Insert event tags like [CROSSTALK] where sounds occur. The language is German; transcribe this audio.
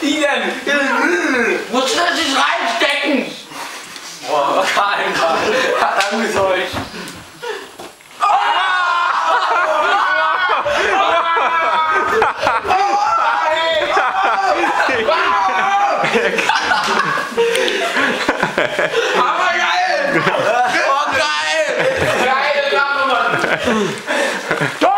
Ihnen! Musst du das nicht reinstecken? Boah, keiner. Hat angetäuscht. Aber geil! Oh, geil! Geile Sache, Mann! [LAUGHS]